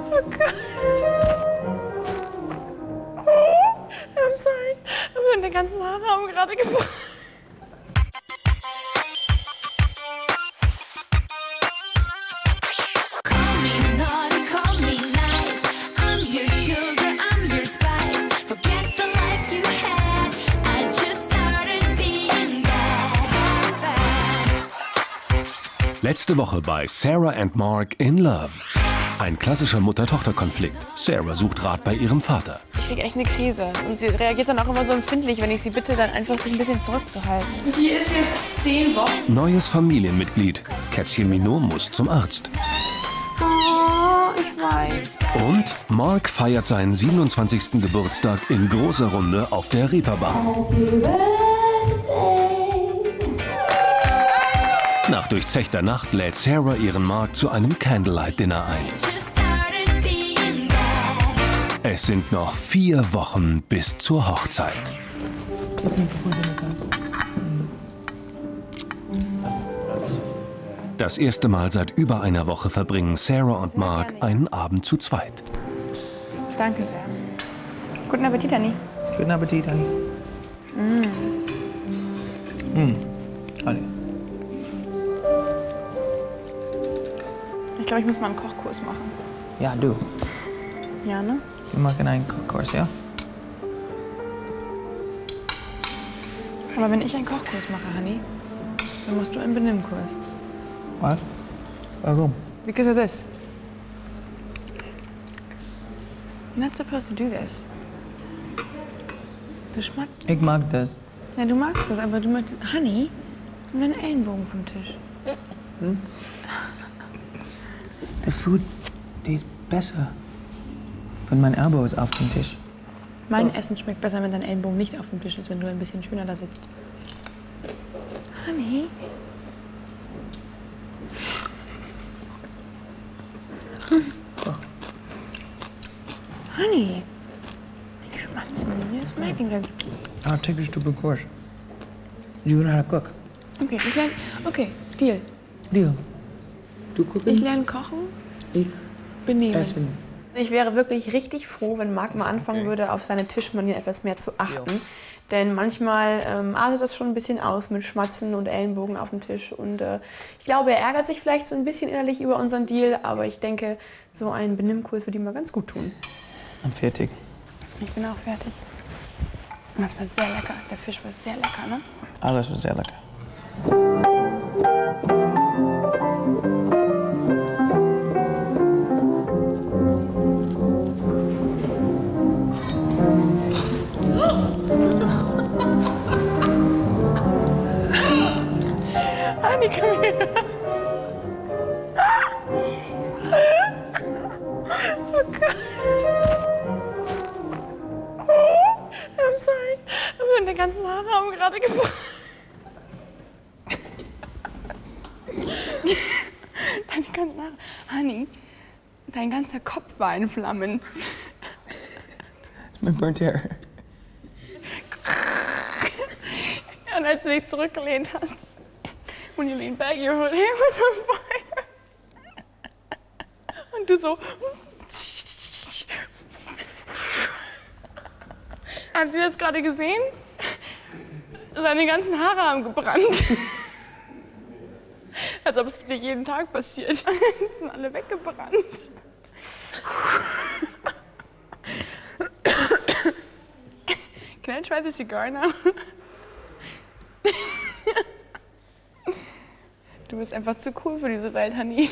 Oh Gott. I'm sorry. Meine ganzen Haare haben gerade gebrannt. Call me naughty, call me nice. I'm your sugar, I'm your spice. Forget the life you had. I just started being bad, bad. Letzte Woche bei Sarah and Mark in Love. Ein klassischer Mutter-Tochter-Konflikt. Sarah sucht Rat bei ihrem Vater. Ich kriege echt eine Krise. Und sie reagiert dann auch immer so empfindlich, wenn ich sie bitte, dann einfach sich ein bisschen zurückzuhalten. Die ist jetzt zehn Wochen. Neues Familienmitglied. Kätzchen Minot muss zum Arzt. Oh, ich weiß. Und Mark feiert seinen 27. Geburtstag in großer Runde auf der Reeperbahn. Nach durchzechter Nacht lädt Sarah ihren Mark zu einem Candlelight-Dinner ein. Es sind noch vier Wochen bis zur Hochzeit. Das erste Mal seit über einer Woche verbringen Sarah und Mark einen Abend zu zweit. Danke sehr. Guten Appetit, Anni. Guten Appetit, Honey. Mm. Honey. Ich glaube, ich muss mal einen Kochkurs machen. Ja, du. Ja, ne? Wir machen einen Kochkurs, ja? Aber wenn ich einen Kochkurs mache, Honey, dann musst du einen Benimmkurs. Was? Warum? Because of this. You're not supposed to do this. Du schmatzt. Ich mag das. Ja, du magst das, aber du möchtest. Honey, nimm deinen Ellenbogen vom Tisch. Der Food, die ist besser. Wenn mein Elbow ist auf dem Tisch. Mein Essen schmeckt besser, wenn dein Ellenbogen nicht auf dem Tisch ist, wenn du ein bisschen schöner da sitzt. Honey. Honey. Nicht schmatzen. You're smacking that. I'll take a stupid course. You know how to cook. Okay, ich lerne. Okay, Deal. Deal. Du Ich gucken? lerne kochen, Ich benehmen. essen. Ich wäre wirklich richtig froh, wenn Marc mal anfangen würde, auf seine Tischmanier etwas mehr zu achten. Denn manchmal ähm, artet das schon ein bisschen aus mit Schmatzen und Ellenbogen auf dem Tisch. Und äh, ich glaube, er ärgert sich vielleicht so ein bisschen innerlich über unseren Deal. Aber ich denke, so ein Benimmkurs würde ihm mal ganz gut tun. I'm fertig. Ich bin auch fertig. Das war sehr lecker. Der Fisch war sehr lecker, ne? Alles war sehr lecker. Anni, komm her. Oh Gott. I'm sorry. Meine ganzen Haare haben gerade gebrannt. Deine ganzen Haare. Honey, dein ganzer Kopf war in Flammen. Mein burnt hair. Und als du dich zurückgelehnt hast, when you leaned back, your whole hair was on fire. Und du so. Hat sie das gerade gesehen? Seine ganzen Haare haben gebrannt. Als ob es dir jeden Tag passiert. Sind alle weggebrannt. Can I try the cigar now? Du bist einfach zu cool für diese Welt, Honey.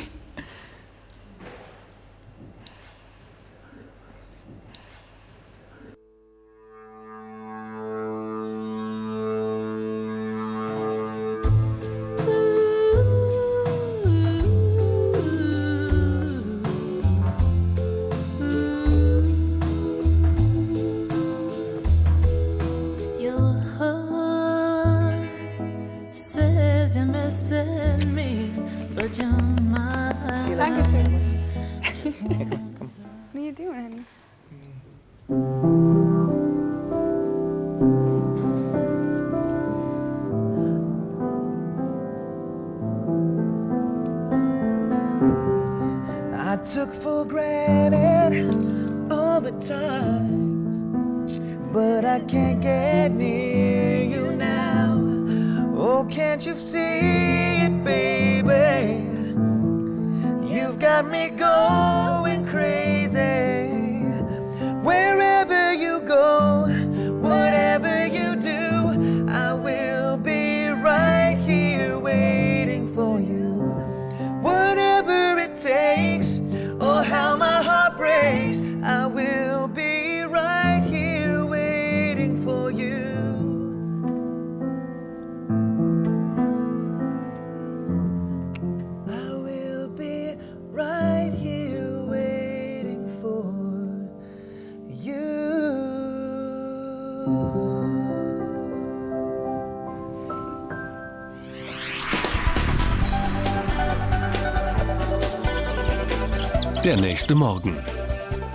Der nächste Morgen.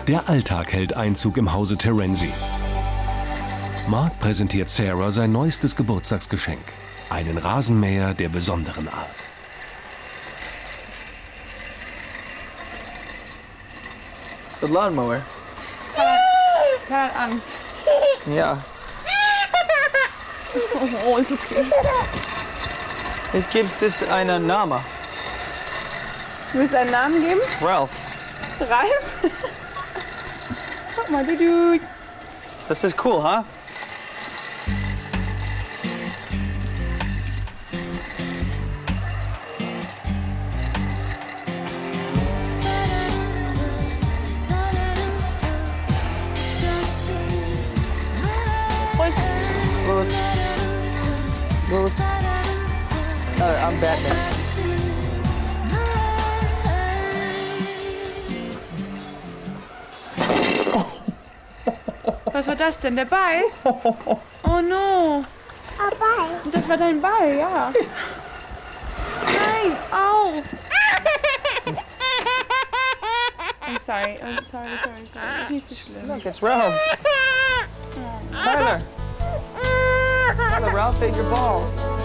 Der Alltag hält Einzug im Hause Terenzi. Mark präsentiert Sarah sein neuestes Geburtstagsgeschenk. Einen Rasenmäher der besonderen Art. It's a lawnmower. Keine Angst. Yeah. Oh, ist okay. Es gibt es einen Namen. Willst du einen Namen geben? Ralph. Ralf? Guck mal, du Dude. Das ist cool, huh? Louis. Louis. Uh, I'm Batman. Das denn? Der Ball? Oh no. Das war dein Ball, ja. Nein, au. I'm sorry, I'm sorry, sorry, sorry. Ist nicht so schlimm. Look, it's Ralph. Tyler. Tyler, Ralph ate your ball.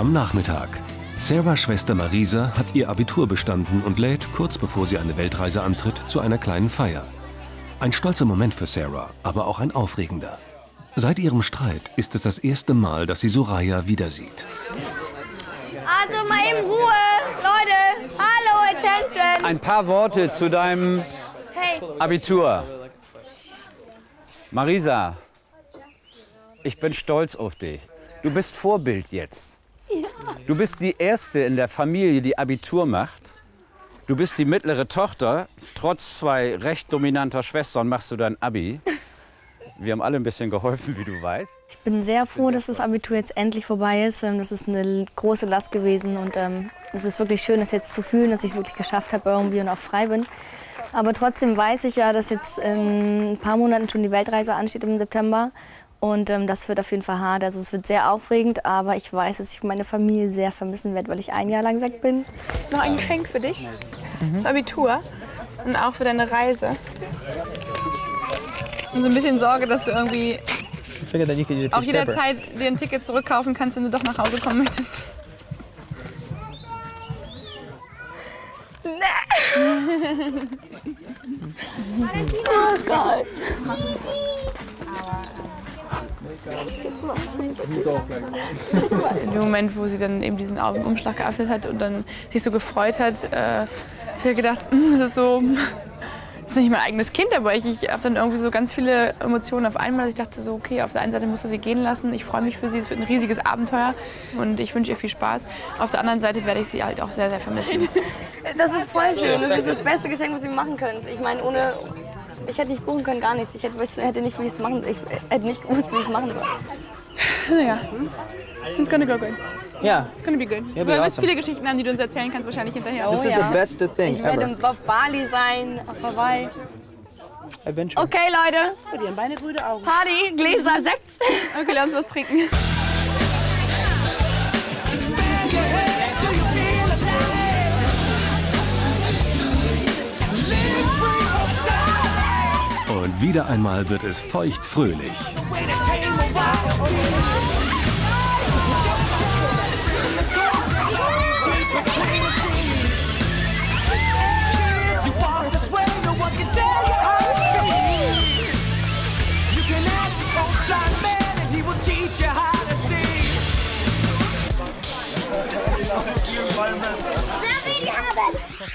Am Nachmittag. Sarahs Schwester Marisa hat ihr Abitur bestanden und lädt, kurz bevor sie eine Weltreise antritt, zu einer kleinen Feier. Ein stolzer Moment für Sarah, aber auch ein aufregender. Seit ihrem Streit ist es das erste Mal, dass sie Soraya wieder sieht. Also mal eben Ruhe, Leute. Hallo, Attention. Ein paar Worte zu deinem Hey, Abitur. Marisa, ich bin stolz auf dich. Du bist Vorbild jetzt. Du bist die Erste in der Familie, die Abitur macht. Du bist die mittlere Tochter. Trotz zwei recht dominanter Schwestern machst du dein Abi. Wir haben alle ein bisschen geholfen, wie du weißt. Ich bin sehr froh, dass das Abitur jetzt endlich vorbei ist. Ähm, Das ist eine große Last gewesen und ähm, es ist wirklich schön, das jetzt zu fühlen, dass ich es wirklich geschafft habe irgendwie und auch frei bin. Aber trotzdem weiß ich ja, dass jetzt in ein paar Monaten schon die Weltreise ansteht im September. Und ähm, das wird auf jeden Fall hart. Also es wird sehr aufregend, aber ich weiß, dass ich meine Familie sehr vermissen werde, weil ich ein Jahr lang weg bin. Noch ein Geschenk für dich. Das Abitur. Und auch für deine Reise. Und so ein bisschen Sorge, dass du irgendwie I figured that you could use a auf piece of paper. jeder Zeit dir ein Ticket zurückkaufen kannst, wenn du doch nach Hause kommen möchtest. In dem Moment, wo sie dann eben diesen Umschlag geöffnet hat und dann sich so gefreut hat, äh, habe ich gedacht, "Mm, das ist so, das ist nicht mein eigenes Kind, aber ich, ich habe dann irgendwie so ganz viele Emotionen auf einmal. dass Ich dachte so, okay, auf der einen Seite musst du sie gehen lassen. Ich freue mich für sie, es wird ein riesiges Abenteuer und ich wünsche ihr viel Spaß. Auf der anderen Seite werde ich sie halt auch sehr, sehr vermissen. Das ist voll schön. Das ist das beste Geschenk, was ihr machen könnt. Ich meine, ohne. Ich hätte nicht buchen können, gar nichts. Ich hätte, hätte nicht, wie ich es machen Ich hätte nicht gewusst, wie ich es machen soll. Naja, it's gonna go good. Yeah, It's gonna be good. Du wirst awesome. viele Geschichten haben, die du uns erzählen kannst, wahrscheinlich hinterher. this is ja. the best thing Ich werde ever. auf Bali sein, auf Hawaii. Adventure. Okay, Leute. Party, Gläser, Sekt. Okay, lass uns was trinken. Wieder einmal wird es feucht fröhlich.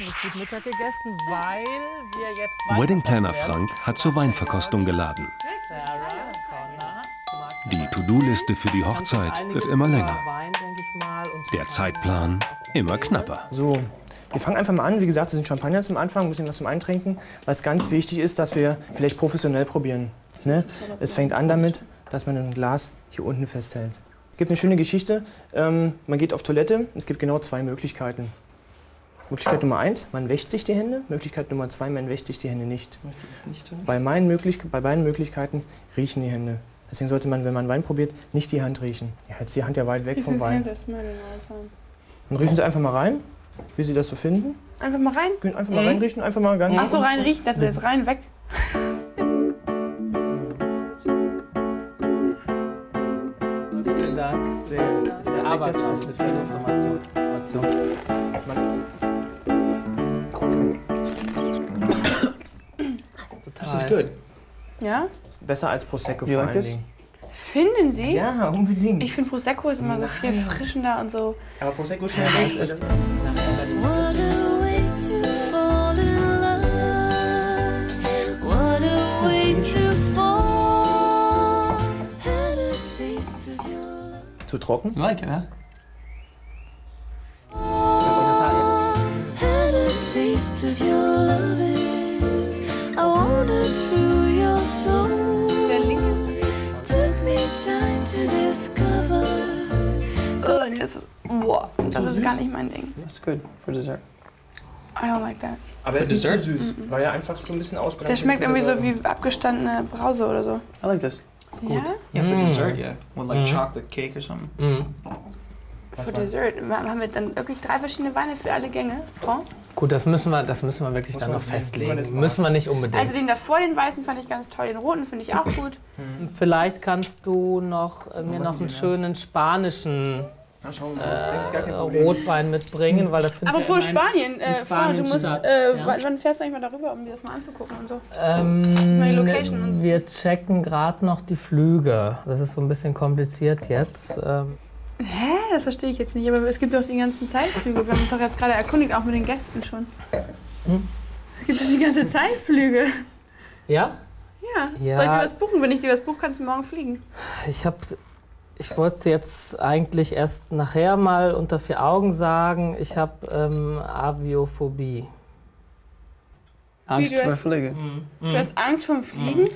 Hoffentlich gut Mittag gegessen, weil wir jetzt Wedding Planner Frank hat zur Weinverkostung geladen. Die To-Do-Liste für die Hochzeit wird immer länger. Der Zeitplan immer knapper. So, wir fangen einfach mal an. Wie gesagt, es sind Champagner zum Anfang, ein bisschen was zum Eintrinken. Was ganz wichtig ist, dass wir vielleicht professionell probieren. Ne? Es fängt an damit, dass man ein Glas hier unten festhält. Es gibt eine schöne Geschichte. Ähm, man geht auf Toilette. Es gibt genau zwei Möglichkeiten. Möglichkeit Nummer eins, man wäscht sich die Hände. Möglichkeit Nummer zwei, man wäscht sich die Hände nicht. Bei, meinen möglich bei beiden Möglichkeiten riechen die Hände. Deswegen sollte man, wenn man Wein probiert, nicht die Hand riechen. Ja, jetzt ist die Hand ja weit weg vom Wein. Dann riechen Sie einfach mal rein, wie Sie das so finden. Einfach mal rein. Können einfach mal reinriechen, einfach mal ganz. Ach so, rein riecht, das ist jetzt rein weg. Vielen Dank. Sehr, das ist der Aber das, das, mit viel Information. Information. Das ist gut. Ja? Besser als Prosecco You vor like allen? Dingen. Finden Sie? Ja, unbedingt. Ich finde Prosecco ist immer so viel erfrischender und so. Aber Prosecco schon Ja, weg. es ist What a way to das ist gar nicht mein Ding. It's good for dessert. I don't like that. Aber es Für ist Dessert? süß, weil er einfach so ein bisschen ausbrennt. Der schmeckt irgendwie so wie abgestandene Brause oder so. I like this. Ja? Yeah, for dessert, yeah. With like chocolate cake or something. Mhm. Für Dessert. Haben wir dann wirklich drei verschiedene Weine für alle Gänge, Frau? Gut, das müssen wir, das müssen wir wirklich dann man noch festlegen. das. Müssen wir nicht unbedingt. Also den davor, den weißen, fand ich ganz toll. Den roten finde ich auch gut. Vielleicht kannst du noch, äh, mir noch einen schönen spanischen Na, schauen wir mal. Das ist, denke ich, gar kein äh, Problem. Rotwein mitbringen, weil das finde ich Apropos ja Spanien, äh, Spanien du musst, äh, ja. wann wann fährst du eigentlich mal darüber, um dir das mal anzugucken und so? Ähm, Meine Location und- wir checken gerade noch die Flüge. Das ist so ein bisschen kompliziert jetzt. Ähm, Hä? Das verstehe ich jetzt nicht. Aber es gibt doch die ganzen Zeitflüge. Wir haben uns doch jetzt gerade erkundigt, auch mit den Gästen schon. Hm? Es gibt doch die ganze Zeitflüge. ja, Ja. Ja. Soll ich dir was buchen? Wenn ich dir was buche, kannst du morgen fliegen. ich habe, ich wollte es jetzt eigentlich erst nachher mal unter vier Augen sagen. Ich habe ähm, Aviophobie. Angst voor hast- vliegen. Du hast Angst vorm Fliegen?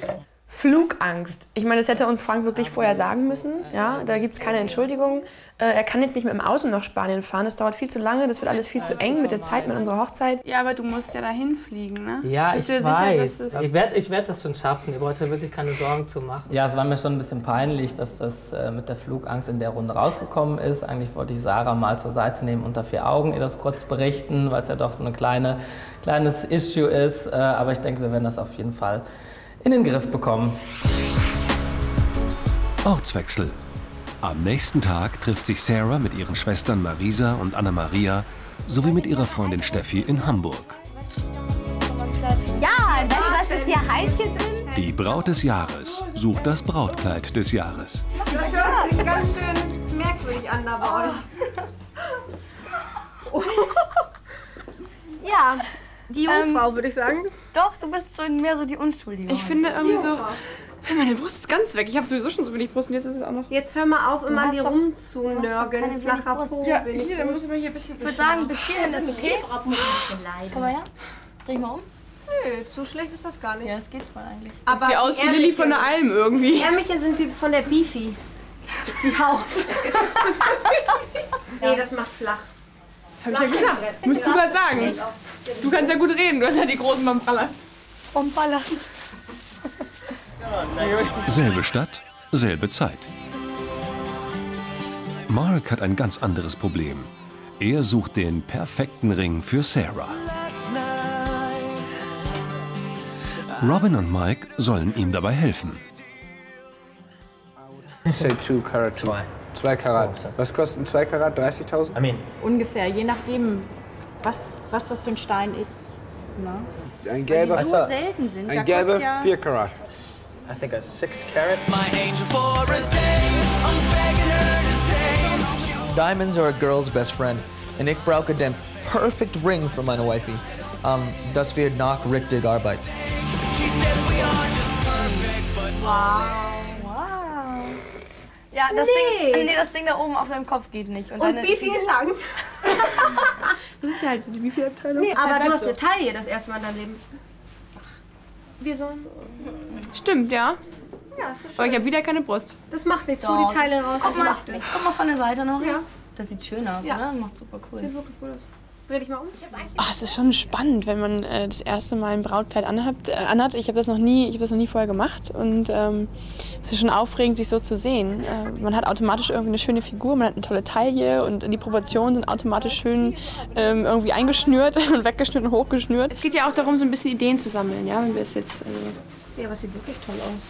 Flugangst. Ich meine, das hätte uns Frank wirklich vorher sagen müssen. Ja, da gibt es keine Entschuldigung. Äh, er kann jetzt nicht mit dem Auto nach Spanien fahren. Das dauert viel zu lange. Das wird alles viel zu eng mit der Zeit, mit unserer Hochzeit. Ja, aber du musst ja dahin fliegen, ne? Ja, Bist ich sicher, weiß. dass es- ich werde ich werd das schon schaffen. Ihr braucht ja wirklich keine Sorgen zu machen. Ja, es war mir schon ein bisschen peinlich, dass das äh, mit der Flugangst in der Runde rausgekommen ist. Eigentlich wollte ich Sarah mal zur Seite nehmen, unter vier Augen ihr das kurz berichten, weil es ja doch so ein kleine, kleines Issue ist. Äh, aber ich denke, wir werden das auf jeden Fall in den Griff bekommen. Ortswechsel. Am nächsten Tag trifft sich Sarah mit ihren Schwestern Marisa und Anna-Maria sowie mit ihrer Freundin Steffi in Hamburg. Ja, was ist hier heiß hier drin? Die Braut des Jahres sucht das Brautkleid des Jahres. Das hört sich ganz schön merkwürdig an da bei euch. Ja, Die Jungfrau, würde ich sagen. Doch, du bist so mehr so die Unschuldige. Ich finde irgendwie so. Meine Brust ist ganz weg. Ich habe sowieso schon so wenig Brust und jetzt ist es auch noch. Jetzt hör mal auf, immer an doch- rumzunörgeln. keine Flacher Po. Ja, hier, dann ich mal hier ein bisschen. Ich würde sagen, bis hierhin ist okay. Komm mal her. Dreh mal um. Nö, so schlecht ist das gar nicht. Ja, es geht voll eigentlich. Aber Sieht aus die wie Lilly von der Alm irgendwie. Die Ärmelchen sind wie von der Beefy. Die Haut. nee, das macht flach. Hab ich ja gesagt. Musst du was sagen. Du kannst ja gut reden. Du hast ja die großen Bamballas. Bomballas. Selbe Stadt, selbe Zeit. Mark hat ein ganz anderes Problem. Er sucht den perfekten Ring für Sarah. Robin und Mike sollen ihm dabei helfen. Say two Karat. Zwei. Zwei Karat. Was kosten zwei Karat? 30.000? I mean. Ungefähr, je nachdem, was, was das für ein Stein ist. Na? Ein Weil gelber. die so selten sind. Ein gelber kostet ja 4 Karat. I think a six carat. Diamonds are a girl's best friend. En ik brauche den perfect ring für meine Wifey. Um, das wird nach richtig Arbeit. Wow. Ja, das, Nee. Ding, nee, das Ding da oben auf deinem Kopf geht nicht. Und deine- wie viel lang? Das ist ja halt so die Wifi-Abteilung. Nee, aber du hast eine Taille das erste Mal in deinem Leben. Wir sollen. Stimmt, ja. Ja, ist so Aber ich schön. habe wieder keine Brust. Das macht nichts, Doch, hol die Teile raus. Guck Das mal, macht nichts. guck mal von der Seite noch. Ja. Das sieht schön aus, Ja. oder? Macht super cool. Sieht wirklich gut aus. Dreh dich mal um. Ach, es ist schon spannend, wenn man äh, das erste Mal ein Brautkleid anhat. Äh, anhat. Ich habe das noch nie, ich habe das noch nie vorher gemacht und ähm, es ist schon aufregend, sich so zu sehen. Äh, man hat automatisch irgendwie eine schöne Figur, man hat eine tolle Taille und die Proportionen sind automatisch schön ähm, irgendwie eingeschnürt und weggeschnürt und hochgeschnürt. Es geht ja auch darum, so ein bisschen Ideen zu sammeln, ja, wenn wir es jetzt. Also Ja, aber es sieht wirklich toll aus.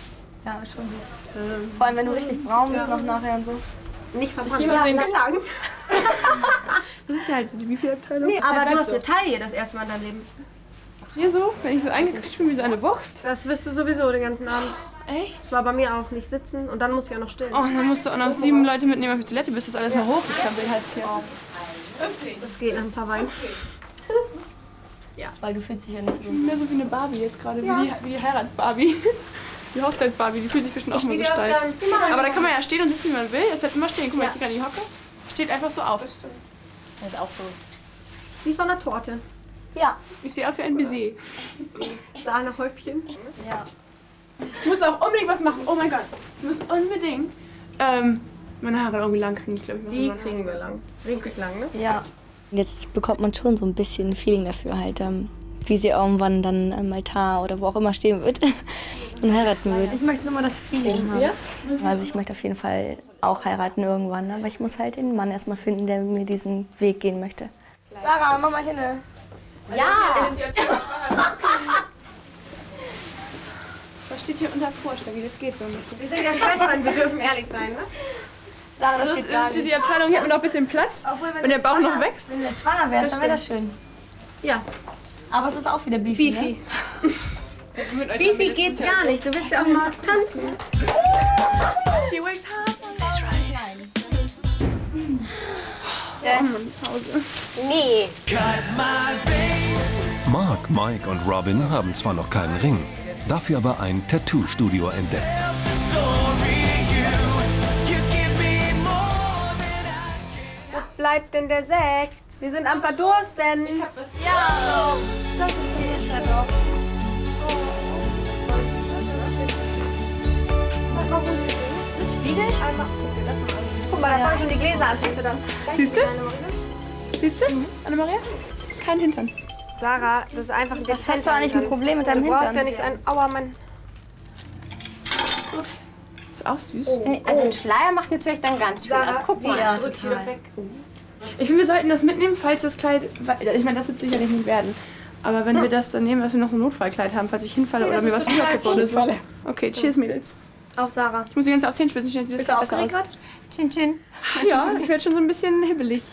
Ja, schon süß. Vor allem, wenn du richtig braun bist noch nachher und so. Nicht verbrannt. geh mal Ja, sehen. lang. das ist ja halt so die Wifi-Abteilung. Nee, aber du hast eine Taille das erste Mal in deinem Leben. Hier so, wenn ich so eingequetscht bin wie so eine Wurst. Das wirst du sowieso den ganzen Abend. Echt? Das war bei mir auch nicht sitzen und dann muss ich auch noch stillen. Oh, dann musst du auch noch sieben Leute mitnehmen auf die Toilette, bis das alles mal hochgekrempelt hast hier. Das geht nach ein paar Weinen. Weil du fühlst dich ja nicht so Ich bin mehr so wie eine Barbie jetzt gerade, wie, die, wie die Heirats-Barbie. Die Hochzeits-Barbie, die fühlt sich bestimmt auch immer so steif. mal Aber da kann man ja stehen und sitzen, wie man will. Das bleibt immer stehen. Guck mal, ich gehe gerade in die Hocke. Steht einfach so auf. Das ist auch so. Wie von einer Torte. Ja. Ich sehe aus wie ein Baiser. Sahnehäubchen. Ja. Ich muss auch unbedingt was machen. Oh mein Gott. Ich muss unbedingt ähm, meine Haare irgendwie lang kriegen. Ich glaube, ich Die kriegen wir lang. Richtig lang, ne? Ja. Jetzt bekommt man schon so ein bisschen ein Feeling dafür halt, ähm, wie sie irgendwann dann am Altar oder wo auch immer stehen wird und heiraten wird. Ich möchte nur mal das Feeling haben. Ja? Also ich möchte auf jeden Fall auch heiraten irgendwann, aber ich muss halt den Mann erstmal finden, der mir diesen Weg gehen möchte. Sarah, mach mal hin. Ja! Was steht hier unter Vorschlag, wie das geht so nicht? Wir sind ja Schwestern, wir dürfen ehrlich sein, ne? Sarah, Das, das ist, das ist nicht. die Abteilung, hier hat man noch ein bisschen Platz. Obwohl, wenn der du Bauch noch wächst. Wenn du jetzt schwanger wärst, dann wäre das schön. Ja. Aber es ist auch wieder Beefy, Beefy. Ne? Beefy geht gar nicht. Du willst ja auch mal tanzen. She wakes up. Ja. Pause. Nee. Mark, Mike und Robin haben zwar noch keinen Ring, dafür aber ein Tattoo-Studio entdeckt. Wo bleibt denn der Sekt? Wir sind am Verdursten. Ich hab das. Ja. Das ist die ist er doch. Mit Spiegel? Guck mal, da fangen schon die Gläser an zu zittern. Siehst du? Siehst du, Annemaria? Kein Hintern. Sarah, das ist einfach ein Das hast du eigentlich ein Problem mit deinem Du brauchst Hintern. ja nicht ein... Aua, Mann. Ist auch süß. Also ein Schleier macht natürlich dann ganz schön Sarah, aus. Guck mal. ja, weg. Ich finde, wir sollten das mitnehmen, falls das Kleid. Ich meine, das wird sicherlich nicht werden. Aber wenn wir das dann nehmen, dass wir noch ein Notfallkleid haben, falls ich hinfalle Nee, oder mir ist was total runterkippt oder so. Okay, cheers, Mädels. Auf Sarah. Ich muss die ganze Zeit auf Zehenspitzen stellen, sieht das Bist du grad besser aus. Chin Chin. Ja, ich werde schon so ein bisschen hibbelig.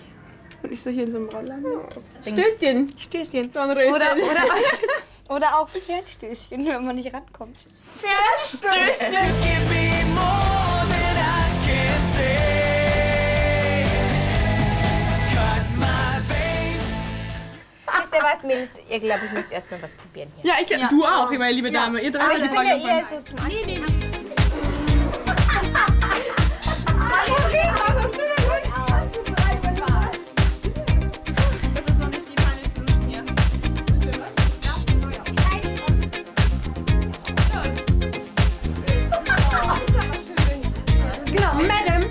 Und ich so hier in so einem Braunladen. Stößchen. Stößchen. Dornröschen. Oder, oder, oder auch Pferdstößchen, wenn man nicht rankommt. Wisst ihr was, Mädels? Ihr glaubt, ich müsst erst mal was probieren hier. Ja, ich, du auch, meine liebe Dame. Ihr drei Aber ich die will ja eher so zum Nee, nee, nee. Das ist noch nicht die Final Solution hier. Genau, Madame.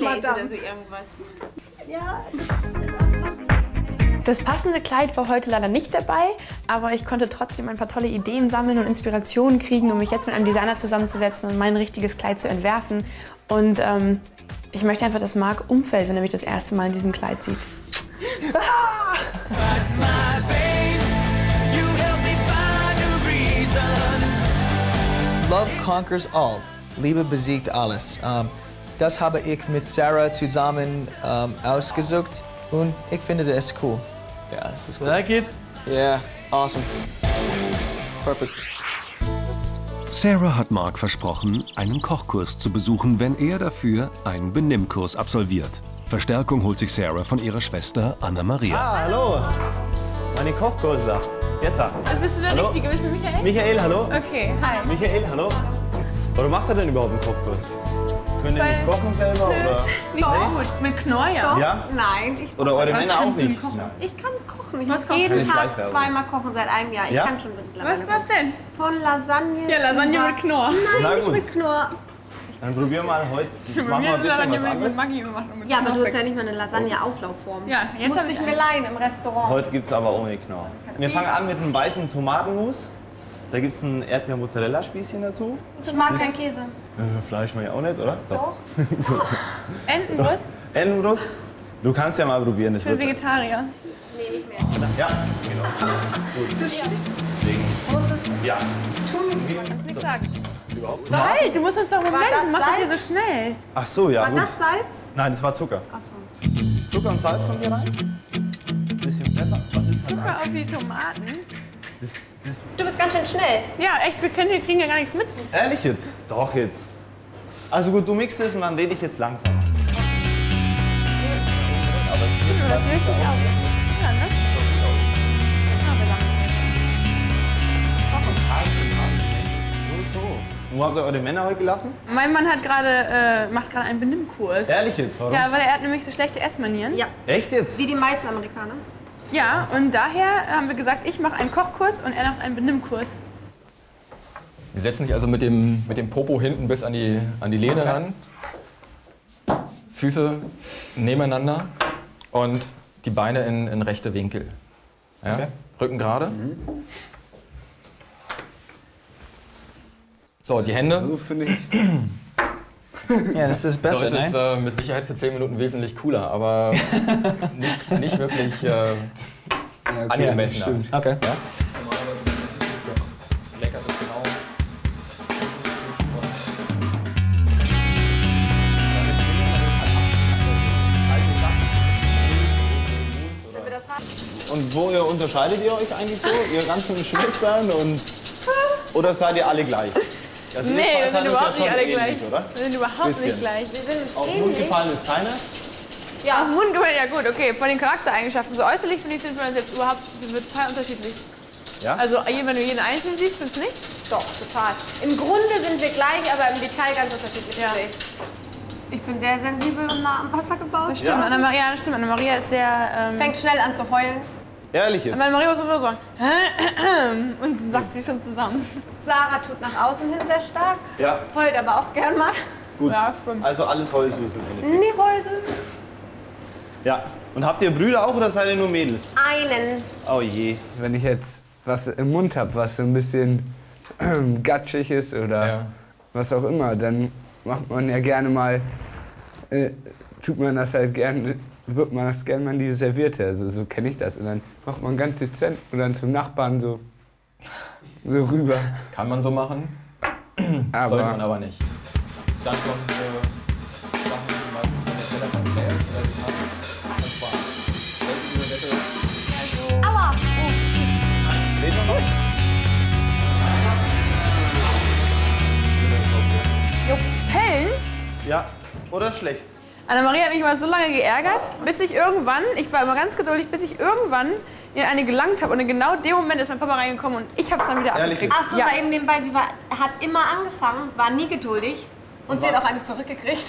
Place Madame. oder so irgendwas. Ja. Das passende Kleid war heute leider nicht dabei, aber ich konnte trotzdem ein paar tolle Ideen sammeln und Inspirationen kriegen, um mich jetzt mit einem Designer zusammenzusetzen und mein richtiges Kleid zu entwerfen. Und ähm, ich möchte einfach, dass Marc umfällt, wenn er mich das erste Mal in diesem Kleid sieht. Ah! Love conquers all. Liebe besiegt alles. Ähm, das habe ich mit Sarah zusammen ähm, ausgesucht und ich finde das cool. Ja, das ist cool. Like it? Yeah, awesome. Perfect. Sarah hat Mark versprochen, einen Kochkurs zu besuchen, wenn er dafür einen Benimmkurs absolviert. Verstärkung holt sich Sarah von ihrer Schwester Anna-Maria. Ah, hallo. Meine Kochkurse da. Jetzt. Also bist du der Hallo? Richtige? Bist du Michael? Michael, hallo. Okay, hi. Michael, hallo. Warum macht er denn überhaupt einen Kochkurs? Können die Weil- nicht kochen selber? Oder? Nicht so gut. Mit Knorr, ja. Ja? Nein, ich Oder eure Männer auch nicht? kochen? Ich kann kochen. Ich Was muss jeden? Tag zweimal kochen seit einem Jahr. Ich Ja? kann schon mittlerweile. Was, was denn? Von Lasagne. Ja, Lasagne mit Knorr. Nein, Na nicht mit Knorr. Dann probier mal heute. Bei Mach mir mal ein bisschen was anderes. Maggi gemacht. mit Ja, aber du Knorr hast ja nicht mal eine Lasagne-Auflaufform. Ja, jetzt Musste hab ich mir leihen im Restaurant. Heute gibt es aber ohne Knorr. Wir fangen an mit einem weißen Tomatenmus. Da gibt es ein Erdbeer-Mozzarella-Spießchen dazu. Ich mag keinen Käse. Äh, Fleisch mal ja auch nicht, oder? Doch. Entenbrust Entenbrust. Du kannst ja mal probieren. Das für wird Vegetarier. Nee, nicht mehr. ja, genau. Gut. Deswegen. Ja. Nichts sagen. Überhaupt? Halt, du musst uns doch Moment, du machst das hier Salz? so schnell. Ach so, ja War gut. das Salz? Nein, das war Zucker. Achso. Zucker und Salz kommt hier rein. Ein bisschen Pfeffer. Was ist das? Zucker auf die Tomaten. Das, Du bist ganz schön schnell. Ja, echt, wir, können, wir kriegen ja gar nichts mit. ehrlich jetzt? Doch jetzt. Also gut, du mixt es und dann rede ich jetzt langsam. Aber Das löst sich auf. Ja, ne? Das machen wir dann. so, so. Wo habt ihr eure Männer heute gelassen? Mein Mann hat gerade, äh, macht gerade einen Benimmkurs. Ehrlich jetzt? Warum? Ja, weil er hat nämlich so schlechte Essmanieren. Ja, Echt jetzt? wie die meisten Amerikaner. Ja, und daher haben wir gesagt, ich mache einen Kochkurs und er macht einen Benimmkurs. Wir setzen dich also mit dem, mit dem Popo hinten bis an die, an die Lehne ran. Füße nebeneinander und die Beine in, in rechte Winkel. Ja? Okay. Rücken gerade. So, die Hände. So finde ich. ja, das ist So besser, ist es ne? äh, mit Sicherheit für 10 Minuten wesentlich cooler, aber nicht, nicht wirklich äh, angemessen. stimmt. Okay. Ja? Genau. Und wo ihr unterscheidet ihr euch eigentlich so? Ihr ganzen Schwestern und. Oder seid ihr alle gleich? Also nee, wir sind überhaupt nicht alle ähnlich, gleich. Oder? Wir sind überhaupt Bisschen. nicht gleich. Wir sind Auf den Mund gefallen ist keiner. Ja, auf Mund gefallen, ja gut, okay. Von den Charaktereigenschaften, so äußerlich finde ich, sind wir uns jetzt überhaupt sind total unterschiedlich. Ja? Also wenn du jeden einzeln siehst, findest du nicht? Doch, total. Im Grunde sind wir gleich, aber im Detail ganz unterschiedlich. Ja. ich. Bin sehr sensibel und nah am Wasser gebaut. Das stimmt, Ja? Anna-Maria, das stimmt. Anna-Maria ist sehr... Ähm, Fängt schnell an zu heulen. Ehrlich jetzt? Anna-Maria muss immer sagen, und dann sagt sie schon zusammen. Sarah tut nach außen hin sehr stark, Ja, heult aber auch gern mal. gut. Ja. Also alles Heulsusel. Nee, Häusel. Ja. Und habt ihr Brüder auch oder seid ihr nur Mädels? Einen. Oh je. Wenn ich jetzt was im Mund habe, was so ein bisschen gatschig ist oder Ja. was auch immer, dann macht man ja gerne mal, äh, tut man das halt gerne, wirkt man das gerne mal in die Serviette. Also so kenne ich das. Und dann macht man ganz dezent und dann zum Nachbarn so, so rüber. Kann man so machen, Aber, sollte man aber nicht. Dann kommt äh, Sachen, die meisten von der Teller was leer ist, oder die Tasse. Und zwar Goldüberwette. Aua! Red noch was? Jo, Hellen? Ja. Oder schlecht? Anna-Maria hat mich mal so lange geärgert, bis ich irgendwann, ich war immer ganz geduldig, bis ich irgendwann in eine gelangt habe und in genau dem Moment ist mein Papa reingekommen und ich habe es dann wieder Ehrlich abgekriegt. Ach so, ja. eben nebenbei, sie war, hat immer angefangen, war nie geduldig und sie hat auch eine zurückgekriegt.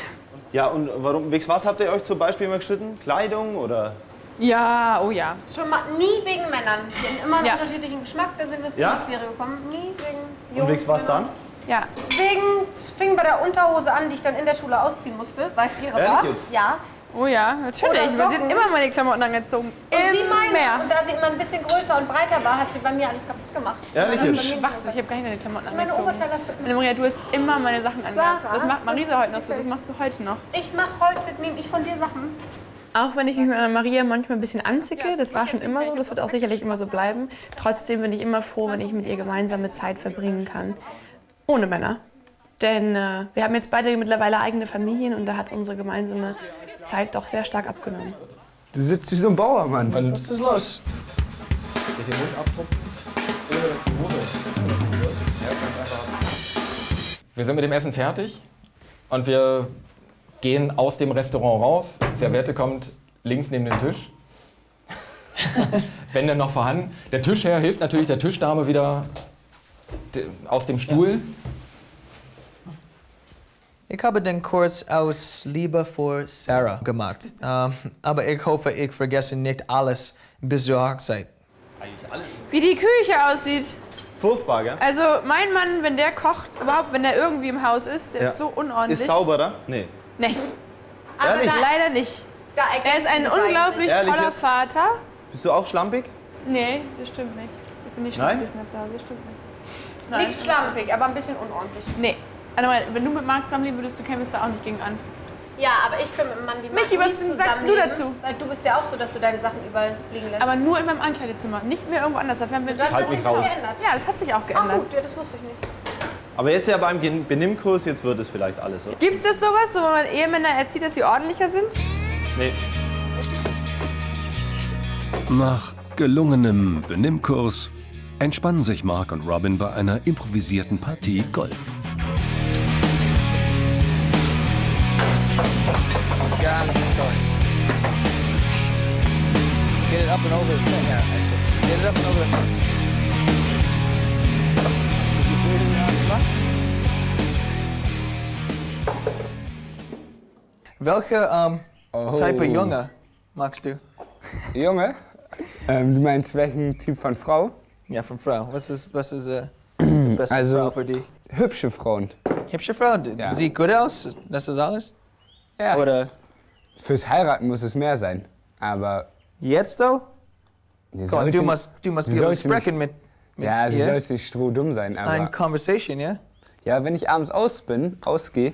Ja, und warum, wegen was habt ihr euch zum Beispiel immer geschnitten? Kleidung oder? ja, oh ja. Schon mal nie wegen Männern. Die haben immer einen Ja. unterschiedlichen Geschmack, da sind wir zu Ja? der Quere gekommen. Nie wegen Und Jungs, wegen was dann? Ja. Wegen, es fing bei der Unterhose an, die ich dann in der Schule ausziehen musste, weil es ihre war. Ja. Oh ja, natürlich. Sie hat immer meine Klamotten angezogen. Und sie meine. Immer. Und da sie immer ein bisschen größer und breiter war, hat sie bei mir alles kaputt gemacht. Ehrlich mir Schwachsinn, ich habe gar nicht deine Klamotten Meine angezogen. Oberteile hast du immer. Anna-Maria, du hast immer meine Sachen. Sarah, Das macht Marisa das heute noch so, das machst du heute noch. Ich mache heute, nehme ich von dir Sachen. Auch wenn ich mich mit Anna-Maria manchmal ein bisschen anzicke, das war schon immer so, das wird auch sicherlich immer so bleiben. Trotzdem bin ich immer froh, wenn ich mit ihr gemeinsame Zeit verbringen kann. Ohne Männer. Denn äh, wir haben jetzt beide mittlerweile eigene Familien und da hat unsere gemeinsame Zeit doch sehr stark abgenommen. Du sitzt wie so ein Bauermann. Und Was ist los? den Mund abtupfen. Wir sind mit dem Essen fertig und wir gehen aus dem Restaurant raus. Serviette kommt links neben den Tisch. Wenn denn noch vorhanden. Der Tischherr hilft natürlich der Tischdame wieder aus dem Stuhl. Ich habe den Kurs aus Liebe für Sarah gemacht. Ähm, aber ich hoffe, ich vergesse nicht alles bis zur Hochzeit. Wie die Küche aussieht. Furchtbar, gell? Also mein Mann, wenn der kocht, überhaupt wenn der irgendwie im Haus ist, der Ja. ist so unordentlich. Ist sauberer? Nee. Nee. Ehrlich? Leider nicht. Er ist ein unglaublich Ehrlich toller jetzt? Vater. Bist du auch schlampig? Nee, das stimmt nicht. Ich bin nicht Nein? schlampig mehr zu Hause, das stimmt nicht. Nicht schlampig, aber ein bisschen unordentlich. Nee. Also, wenn du mit Marc zusammenleben würdest, du kämest da auch nicht gegen an. Ja, aber ich bin mit einem Mann wie Michi, Marc was nie sagst du dazu? Weil du bist ja auch so, dass du deine Sachen überall liegen lässt. Aber nur in meinem Ankleidezimmer, nicht mehr irgendwo anders. Dafür haben wir Das hat sich raus. geändert. Ja, das hat sich auch Ah geändert. gut, ja, das wusste ich nicht. Aber jetzt ja beim Benimmkurs, jetzt wird es vielleicht alles? Gibt es das sowas, wo man Ehemänner erzieht, dass sie ordentlicher sind? Nee. Nach gelungenem Benimmkurs entspannen sich Mark und Robin bei einer improvisierten Partie Golf. Get it up and over the thing. Yeah, Get it up and over the thing. Welche ähm, Oh. Type Junge magst du? Junge? Ähm, du meinst welchen Typ von Frau? Ja, von Frau. Was ist, was ist äh, die beste Also- Frau für dich? Hübsche Frauen. Hübsche Frau? D- Ja. Sieht gut aus? Das ist alles? Ja. Oder Fürs Heiraten muss es mehr sein. Aber. Jetzt though? Sie Gott, du musst, du musst sie be able sprechen mit, mit Ja, sie ihr. sollte nicht strohdumm sein. Aber Ein Conversation, ja? Ja, wenn ich abends aus bin, ausgehe,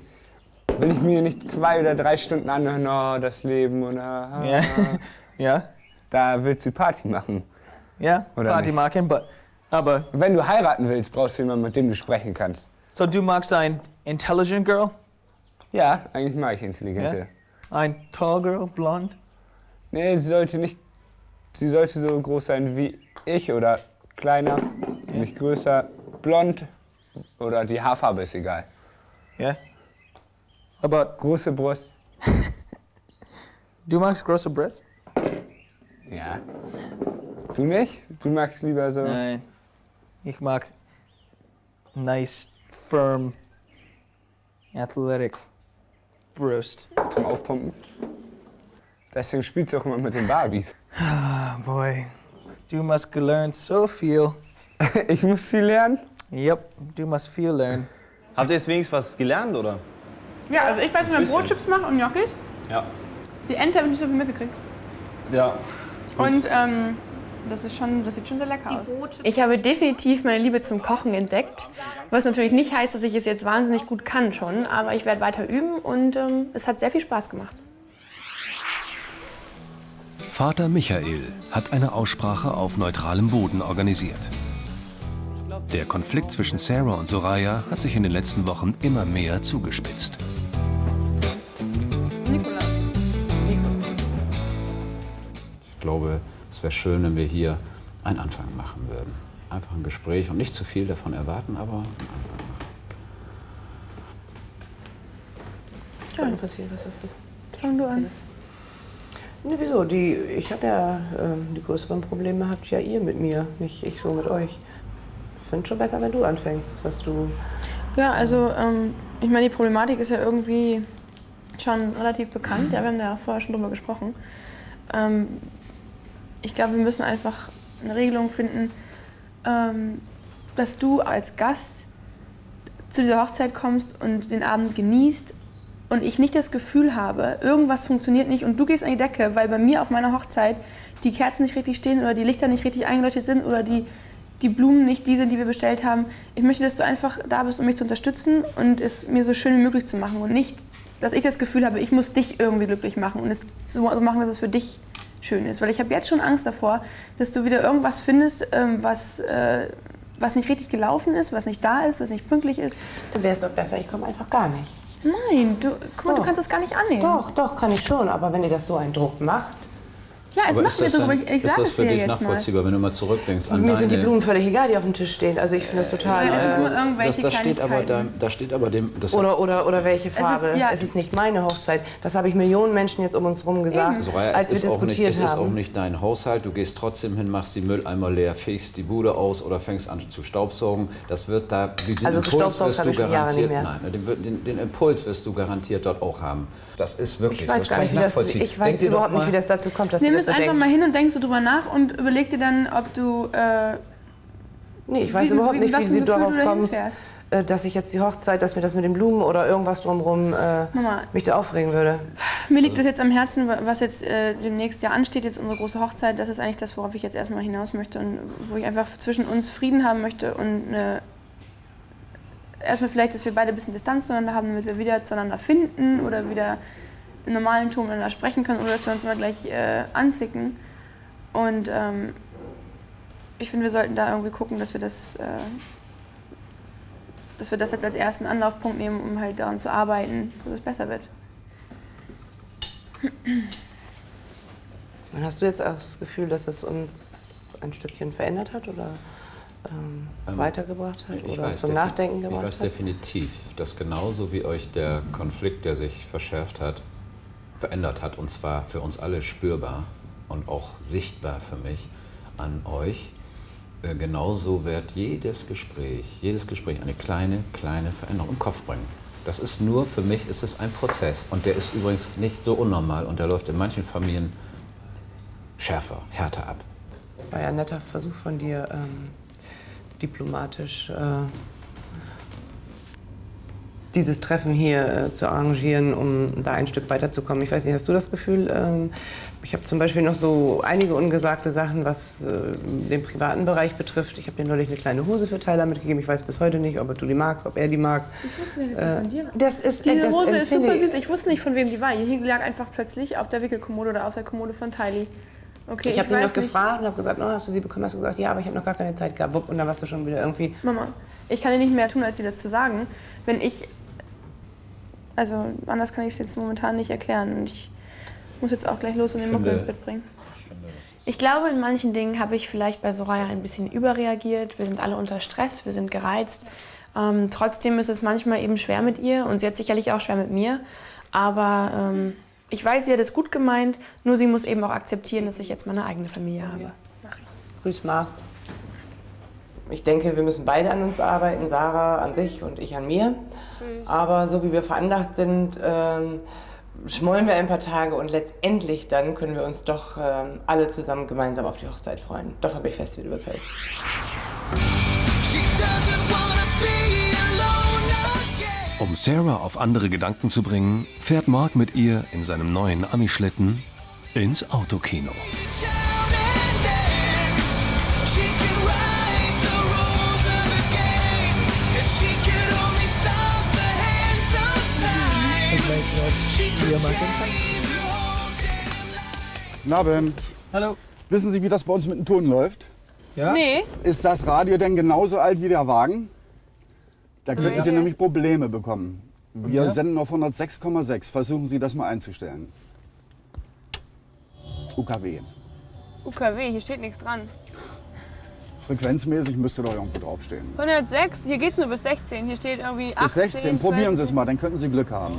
will ich mir nicht zwei oder drei Stunden anhören, oh, das Leben oder. ah. Ja. ja. Da willst du Party machen. Ja, Oder Party nicht? machen, but, aber Wenn du heiraten willst, brauchst du jemanden, mit dem du sprechen kannst. so du magst ein intelligent girl? Ja, eigentlich mag ich intelligente. Ja? Ein tall girl, blond? Nee, sie sollte nicht. Sie sollte so groß sein wie ich oder kleiner, nicht größer, blond oder die Haarfarbe ist egal. Ja. Aber große Brust. Du magst große Brust? Ja. Du nicht? Du magst lieber so. Nein. Ich mag nice, firm, athletic Brust. Zum Aufpumpen. Deswegen spielst du auch immer mit den Barbies. Ah, boy. Du musst gelernt so viel. ich muss viel lernen? Yep, du musst viel lernen. Habt ihr jetzt wenigstens was gelernt, oder? Ja, also ich weiß, wie man. Brotchips macht und Gnocchis. Ja. Die Ente habe ich nicht so viel mitgekriegt. Ja. Und ähm, das, ist schon, das sieht schon sehr lecker aus. Ich habe definitiv meine Liebe zum Kochen entdeckt. Was natürlich nicht heißt, dass ich es jetzt wahnsinnig gut kann schon, aber ich werde weiter üben und ähm, es hat sehr viel Spaß gemacht. Vater Michael hat eine Aussprache auf neutralem Boden organisiert. Der Konflikt zwischen Sarah und Soraya hat sich in den letzten Wochen immer mehr zugespitzt. Ich glaube, es wäre schön, wenn wir hier einen Anfang machen würden. Einfach ein Gespräch und nicht zu viel davon erwarten, aber einen Anfang machen. Schon passiert, was das ist. Fang du an. Ne, wieso? Die, ich habe ja ähm, die größeren Probleme habt ja ihr mit mir, nicht ich so mit euch. Ich finde schon besser, wenn du anfängst, was du. Ja, also ähm, ich meine, die Problematik ist ja irgendwie schon relativ bekannt. Ja, wir haben ja vorher schon drüber gesprochen. Ähm, ich glaube, wir müssen einfach eine Regelung finden, ähm, dass du als Gast zu dieser Hochzeit kommst und den Abend genießt und ich nicht das Gefühl habe, irgendwas funktioniert nicht und du gehst an die Decke, weil bei mir auf meiner Hochzeit die Kerzen nicht richtig stehen oder die Lichter nicht richtig eingeleuchtet sind oder die, die Blumen nicht die sind, die wir bestellt haben. Ich möchte, dass du einfach da bist, um mich zu unterstützen und es mir so schön wie möglich zu machen und nicht, dass ich das Gefühl habe, ich muss dich irgendwie glücklich machen und es so machen, dass es für dich schön ist. Weil ich habe jetzt schon Angst davor, dass du wieder irgendwas findest, ähm, was, äh, was nicht richtig gelaufen ist, was nicht da ist, was nicht pünktlich ist. Dann wäre es doch besser, ich komme einfach gar nicht. Nein, du, guck mal, du kannst das gar nicht annehmen. Doch, doch, kann ich schon. Aber wenn ihr das so einen Druck macht. Ja, jetzt Aber machen ist wir das, darüber. denn, Ich, ich ist das es für dich jetzt mal. nachvollziehbar, wenn du mal zurückdenkst an Mir sind die Blumen völlig egal, die auf dem Tisch stehen. Also ich finde das total. Es äh, irgendwelche das, das steht aber da, Kleinigkeiten. da steht aber dem das oder, oder, oder welche ist- Farbe. Es ja. ist, nicht meine Hochzeit. Das habe ich Millionen Menschen jetzt um uns herum gesagt, Soraya, als es, wir ist auch nicht, diskutiert es ist auch haben. nicht dein Haushalt. Du gehst trotzdem hin, machst die Mülleimer leer, fegst die Bude aus oder fängst an zu staubsaugen. Das wird da. Den Also Impuls gestaubsaugt wirst habe du ich schon Jahre garantiert. nicht mehr. Nein, den, den, den Impuls wirst du garantiert dort auch haben. Das ist wirklich. Ich weiß das gar kann nicht, wie das, ich weiß überhaupt nicht, wie das dazu kommt, dass es das so einfach denkt. mal hin und denkst so drüber nach und überleg dir dann, ob du. Äh, Nee, ich weiß wie- überhaupt wie- nicht, wie sie darauf kommst, äh, dass ich jetzt die Hochzeit, dass mir das mit den Blumen oder irgendwas drumherum äh, Mama. mich da aufregen würde. Mir liegt das jetzt am Herzen, wa- was jetzt äh, demnächst ja ansteht, jetzt unsere große Hochzeit. Das ist eigentlich das, worauf ich jetzt erstmal hinaus möchte und wo ich einfach zwischen uns Frieden haben möchte und eine, erstmal vielleicht, dass wir beide ein bisschen Distanz zueinander haben, damit wir wieder zueinander finden oder wieder im normalen Ton miteinander sprechen können oder dass wir uns immer gleich äh, anzicken. Und ähm, ich finde, wir sollten da irgendwie gucken, dass wir das, äh, dass wir das jetzt als ersten Anlaufpunkt nehmen, um halt daran zu arbeiten, dass es besser wird. Und hast du jetzt auch das Gefühl, dass es uns ein Stückchen verändert hat oder ähm, Ähm, weitergebracht hat Ich oder weiß zum Nachdenken Ich gebracht weiß hat? definitiv, dass genauso wie euch der Konflikt, der sich verschärft hat, verändert hat, und zwar für uns alle spürbar und auch sichtbar für mich an euch, äh, genauso wird jedes Gespräch, jedes Gespräch eine kleine, kleine Veränderung im Kopf bringen. Das ist nur, für mich ist es ein Prozess und der ist übrigens nicht so unnormal und der läuft in manchen Familien schärfer, härter ab. Das war ja ein netter Versuch von dir, ähm, diplomatisch äh, dieses Treffen hier äh, zu arrangieren, um da ein Stück weiterzukommen. Ich weiß nicht, hast du das Gefühl? Ähm, ich habe zum Beispiel noch so einige ungesagte Sachen, was äh, den privaten Bereich betrifft. Ich habe dir neulich eine kleine Hose für Tyler mitgegeben. Ich weiß bis heute nicht, ob du die magst, ob er die mag. Ich wusste nicht, dass Äh, sie von dir das ist- Diese das Hose ist super süß. Ich wusste nicht, von wem die war. Die lag einfach plötzlich auf der Wickelkommode oder auf der Kommode von Tylee. Okay, ich habe ihn weiß noch nicht. gefragt und habe gesagt, oh, hast du sie bekommen? Hast du gesagt, ja, aber ich habe noch gar keine Zeit gehabt. Und dann warst du schon wieder irgendwie. Mama, ich kann dir nicht mehr tun, als dir das zu sagen. Wenn ich. Also, anders kann ich es jetzt momentan nicht erklären. Und ich muss jetzt auch gleich los und den Ich Mucke finde- ins Bett bringen. Ich glaube, in manchen Dingen habe ich vielleicht bei Soraya ein bisschen überreagiert. Wir sind alle unter Stress, wir sind gereizt. Ähm, trotzdem ist es manchmal eben schwer mit ihr und sie hat sicherlich auch schwer mit mir. Aber ähm, ich weiß, sie hat es gut gemeint, nur sie muss eben auch akzeptieren, dass ich jetzt meine eigene Familie habe. Grüß Marc. Ich denke, wir müssen beide an uns arbeiten, Sarah an sich und ich an mir. Aber so wie wir veranlagt sind, ähm, schmollen wir ein paar Tage und letztendlich dann können wir uns doch ähm, alle zusammen gemeinsam auf die Hochzeit freuen. Davon bin ich fest überzeugt. Um Sarah auf andere Gedanken zu bringen, fährt Mark mit ihr in seinem neuen Ami-Schlitten ins Autokino. Guten Abend. Hallo. Wissen Sie, wie das bei uns mit dem Ton läuft? Ja? Nee. Ist das Radio denn genauso alt wie der Wagen? Da könnten Ja. Sie nämlich Probleme bekommen. Wir Ja? senden auf 106,6. Versuchen Sie das mal einzustellen. UKW. UKW, hier steht nichts dran. Frequenzmäßig müsste doch irgendwo draufstehen. 106, hier geht's nur bis 16. Hier steht irgendwie 18, Bis 16. Probieren Sie es 12. mal, dann könnten Sie Glück haben.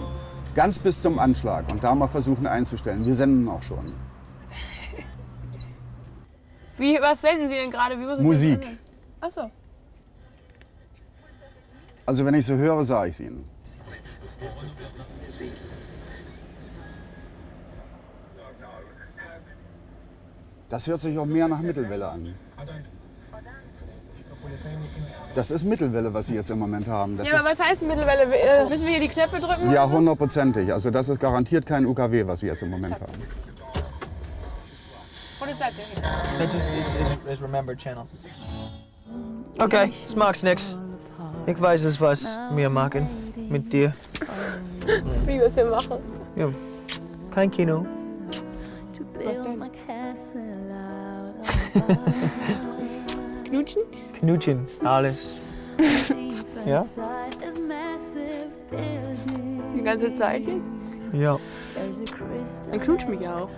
Ganz bis zum Anschlag und da mal versuchen einzustellen. Wir senden auch schon. Wie, was senden Sie denn gerade? Wie muss Musik. Ach so. Also wenn ich so höre, sage ich es Ihnen. Das hört sich auch mehr nach Mittelwelle an. Das ist Mittelwelle, was Sie jetzt im Moment haben. Das ja, aber ist, was heißt Mittelwelle? Äh, müssen wir hier die Knöpfe drücken? ja, hundertprozentig. Also das ist garantiert kein UKW, was wir jetzt im Moment haben. What is that doing? That just is, is, is remembered channels. Okay, es mag's nix. Ich weiß es, was wir machen mit dir. Wie was wir machen. Ja, kein Kino. Was denn? Knutschen? Knutschen, alles. Ja? Die ganze Zeit jetzt? Ja. Dann knutsch mich auch.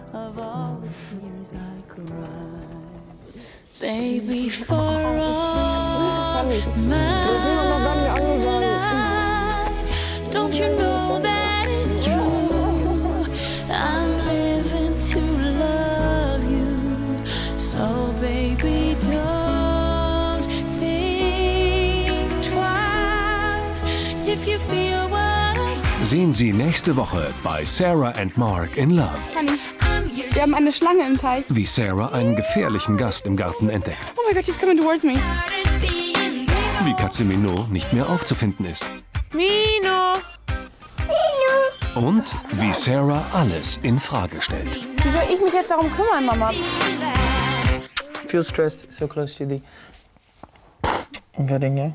Baby, for all my life, don't you know Sehen Sie nächste Woche bei Sarah and Mark in Love, Wir haben eine Schlange im Teich. wie Sarah einen gefährlichen Gast im Garten entdeckt, Oh my god, she's coming towards me. wie Katze Minot nicht mehr aufzufinden ist Mino! und wie Sarah alles in Frage stellt. Wie soll ich mich jetzt darum kümmern, Mama? Feel stressed, so close to the. Getting, yeah?